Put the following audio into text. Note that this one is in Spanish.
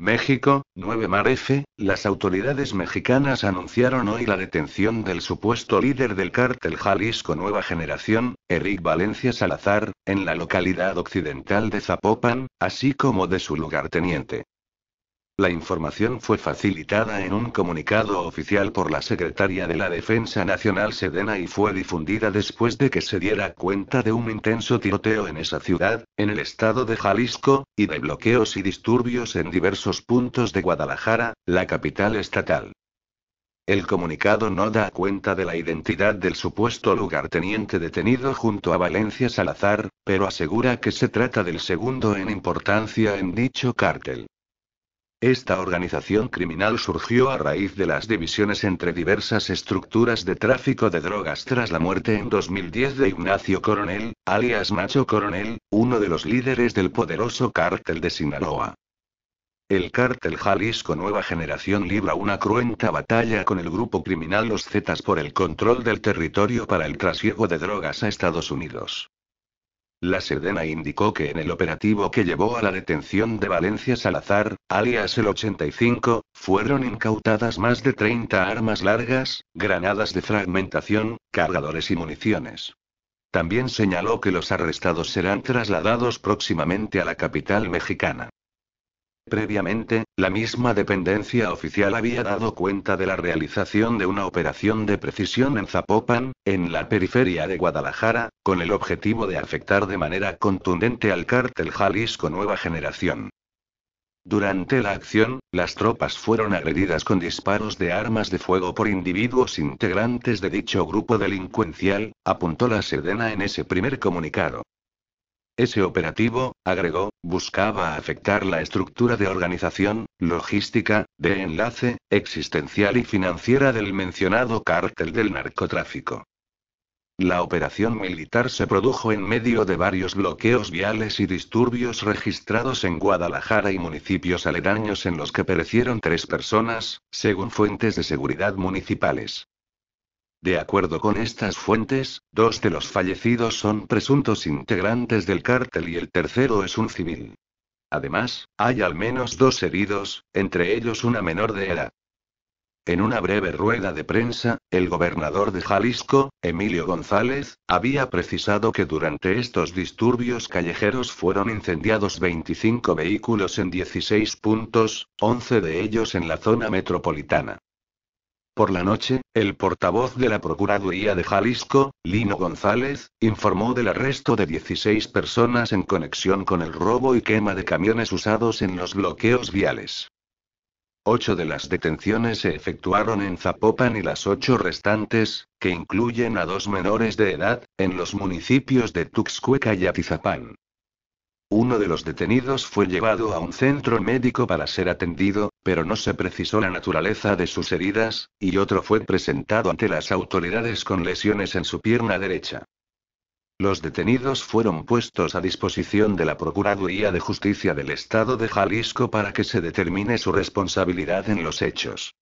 México, 9 Mar F, las autoridades mexicanas anunciaron hoy la detención del supuesto líder del cártel Jalisco Nueva Generación, Eric Valencia Salazar, en la localidad occidental de Zapopan, así como de su lugarteniente. La información fue facilitada en un comunicado oficial por la secretaria de la Defensa Nacional Sedena y fue difundida después de que se diera cuenta de un intenso tiroteo en esa ciudad, en el estado de Jalisco, y de bloqueos y disturbios en diversos puntos de Guadalajara, la capital estatal. El comunicado no da cuenta de la identidad del supuesto lugarteniente detenido junto a Valencia Salazar, pero asegura que se trata del segundo en importancia en dicho cártel. Esta organización criminal surgió a raíz de las divisiones entre diversas estructuras de tráfico de drogas tras la muerte en 2010 de Ignacio Coronel, alias Macho Coronel, uno de los líderes del poderoso cártel de Sinaloa. El cártel Jalisco Nueva Generación libra una cruenta batalla con el grupo criminal Los Zetas por el control del territorio para el trasiego de drogas a Estados Unidos. La Sedena indicó que en el operativo que llevó a la detención de Valencia Salazar, alias el 85, fueron incautadas más de 30 armas largas, granadas de fragmentación, cargadores y municiones. También señaló que los arrestados serán trasladados próximamente a la capital mexicana. Previamente, la misma dependencia oficial había dado cuenta de la realización de una operación de precisión en Zapopan, en la periferia de Guadalajara, con el objetivo de afectar de manera contundente al cártel Jalisco Nueva Generación. Durante la acción, las tropas fueron agredidas con disparos de armas de fuego por individuos integrantes de dicho grupo delincuencial, apuntó la Sedena en ese primer comunicado. Ese operativo, agregó, buscaba afectar la estructura de organización, logística, de enlace, existencial y financiera del mencionado cártel del narcotráfico. La operación militar se produjo en medio de varios bloqueos viales y disturbios registrados en Guadalajara y municipios aledaños en los que perecieron tres personas, según fuentes de seguridad municipales. De acuerdo con estas fuentes, dos de los fallecidos son presuntos integrantes del cártel y el tercero es un civil. Además, hay al menos dos heridos, entre ellos una menor de edad. En una breve rueda de prensa, el gobernador de Jalisco, Emilio González, había precisado que durante estos disturbios callejeros fueron incendiados 25 vehículos en 16 puntos, 11 de ellos en la zona metropolitana. Por la noche, el portavoz de la Procuraduría de Jalisco, Lino González, informó del arresto de 16 personas en conexión con el robo y quema de camiones usados en los bloqueos viales. Ocho de las detenciones se efectuaron en Zapopan y las ocho restantes, que incluyen a dos menores de edad, en los municipios de Tuxcueca y Atizapán. Uno de los detenidos fue llevado a un centro médico para ser atendido, pero no se precisó la naturaleza de sus heridas, y otro fue presentado ante las autoridades con lesiones en su pierna derecha. Los detenidos fueron puestos a disposición de la Procuraduría de Justicia del Estado de Jalisco para que se determine su responsabilidad en los hechos.